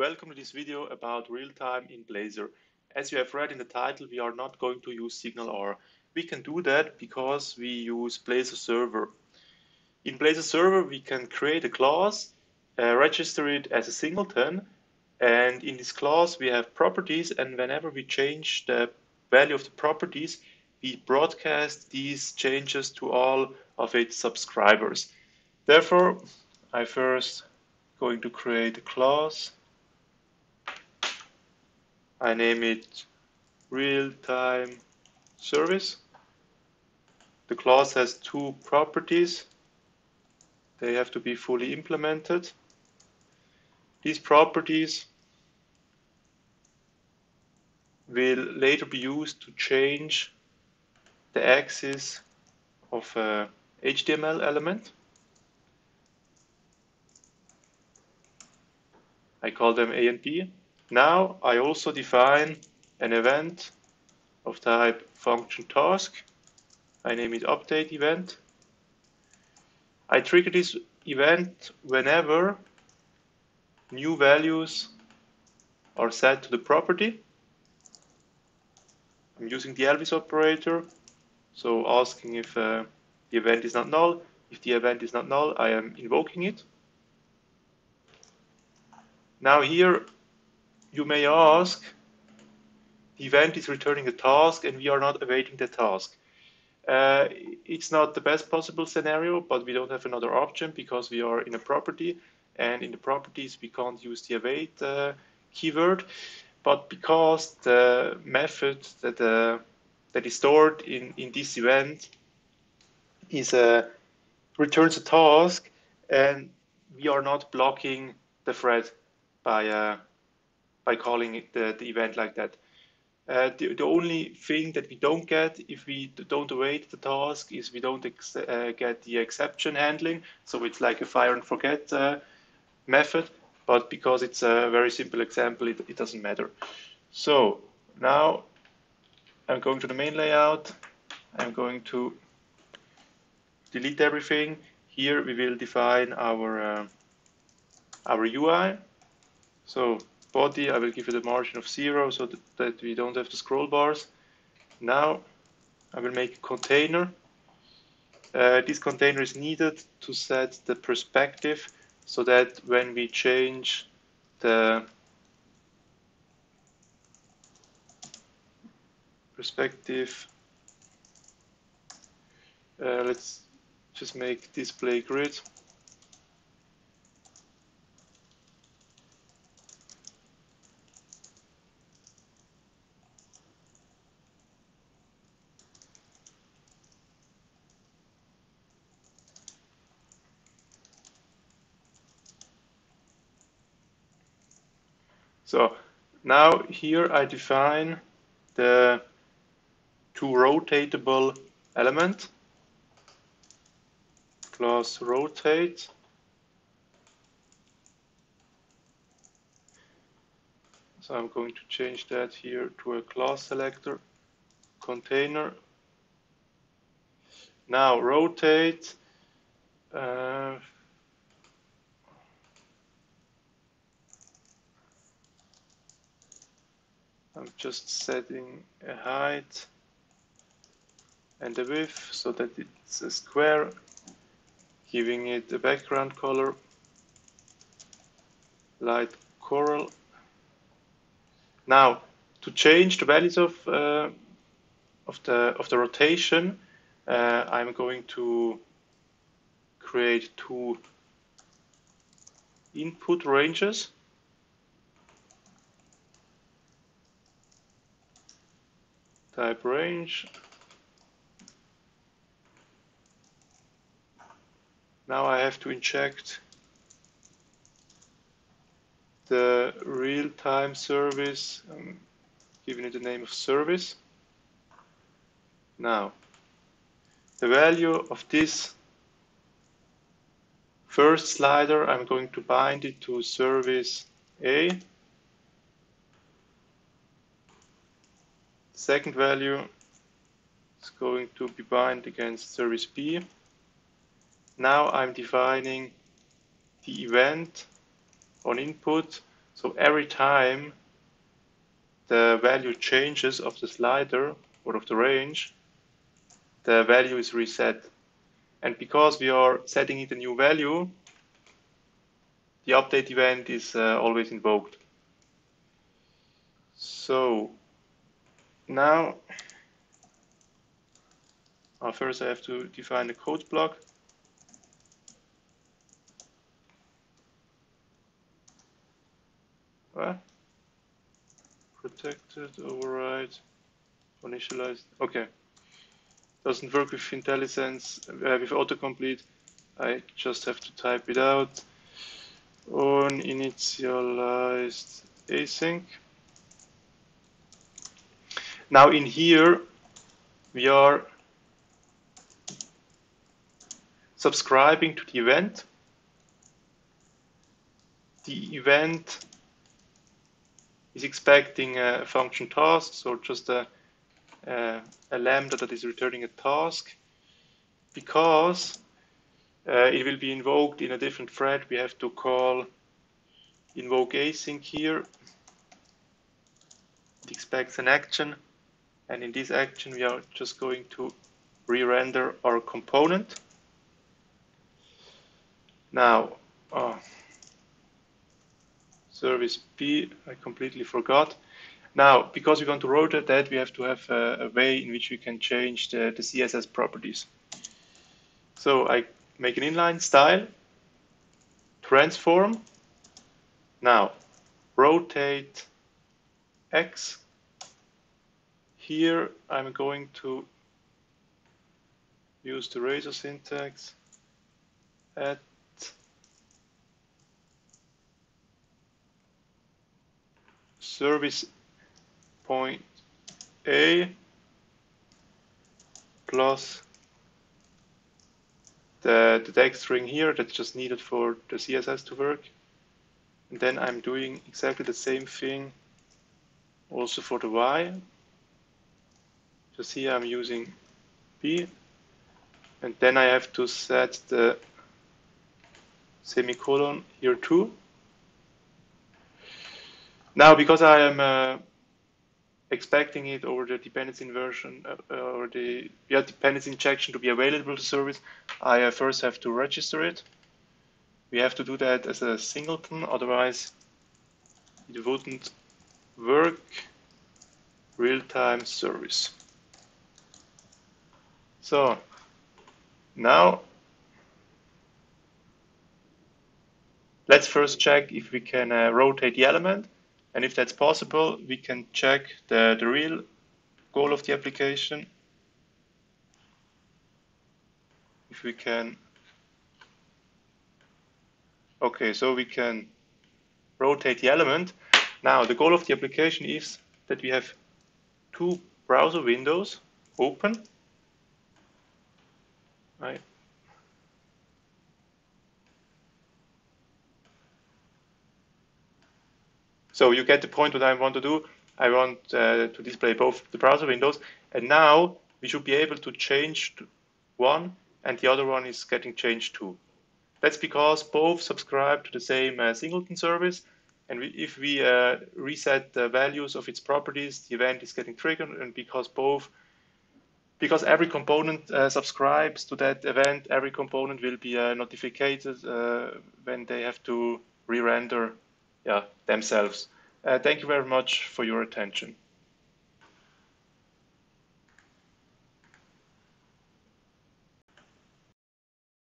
Welcome to this video about real-time in Blazor. As you have read in the title, we are not going to use SignalR. We can do that because we use Blazor Server. In Blazor Server, we can create a class, uh, register it as a singleton, and in this class we have properties, and whenever we change the value of the properties, we broadcast these changes to all of its subscribers. Therefore, I first going to create a class. I name it real-time service. The class has two properties. They have to be fully implemented. These properties will later be used to change the axis of a HTML element. I call them A and B. Now I also define an event of type function task. I name it update event. I trigger this event whenever new values are set to the property. I'm using the Elvis operator, so asking if uh, the event is not null. If the event is not null, I am invoking it. Now here you may ask, the event is returning a task and we are not awaiting the task. Uh, it's not the best possible scenario, but we don't have another option because we are in a property and in the properties we can't use the await uh, keyword. But because the method that, uh, that is stored in, in this event is uh, returns a task and we are not blocking the thread by uh, by calling it the, the event like that. Uh, the, the only thing that we don't get if we don't await the task is we don't uh, get the exception handling. So it's like a fire and forget uh, method, but because it's a very simple example, it, it doesn't matter. So now I'm going to the main layout. I'm going to delete everything. Here we will define our uh, our UI. So body, I will give it a margin of zero so that, that we don't have the scroll bars. Now I will make a container. Uh, this container is needed to set the perspective so that when we change the perspective, uh, let's just make display grid. So now here I define the two rotatable element. Class rotate. So I'm going to change that here to a class selector container. Now rotate uh, I'm just setting a height and a width so that it's a square, giving it a background color, light coral. Now, to change the values of uh, of the of the rotation, uh, I'm going to create two input ranges. Type range. Now I have to inject the real-time service, I'm giving it the name of service. Now, the value of this first slider, I'm going to bind it to service A. second value is going to be bind against service B. Now I'm defining the event on input So every time the value changes of the slider or of the range, the value is reset. And because we are setting it a new value, the update event is uh, always invoked. So now, uh, first I have to define the code block. What? Protected, override, initialized. Okay. Doesn't work with IntelliSense, uh, with autocomplete. I just have to type it out on initialized async. Now in here, we are subscribing to the event. The event is expecting a function task, so just a, a, a lambda that is returning a task. Because uh, it will be invoked in a different thread, we have to call invoke async here. It expects an action, and in this action we are just going to re-render our component. Now, uh, service B, I completely forgot. Now, because we want to rotate that, we have to have a, a way in which we can change the, the CSS properties. So I make an inline style, transform. Now, rotate X. Here I'm going to use the razor syntax at service point A plus the, the text string here that's just needed for the CSS to work. And then I'm doing exactly the same thing also for the Y. Just here I'm using B. And then I have to set the semicolon here too. Now, because I am uh, expecting it over the dependency inversion uh, or the yeah, dependency injection to be available to service, I uh, first have to register it. We have to do that as a singleton, otherwise it wouldn't work real-time service. So now let's first check if we can uh, rotate the element. And if that's possible, we can check the, the real goal of the application. If we can, okay, so we can rotate the element. Now, the goal of the application is that we have two browser windows open. Right. So you get the point what I want to do. I want uh, to display both the browser windows. And now we should be able to change one and the other one is getting changed too. That's because both subscribe to the same uh, singleton service. And we, if we uh, reset the values of its properties, the event is getting triggered. And because both, because every component uh, subscribes to that event, every component will be uh, notified uh, when they have to re-render yeah, themselves. Uh, thank you very much for your attention.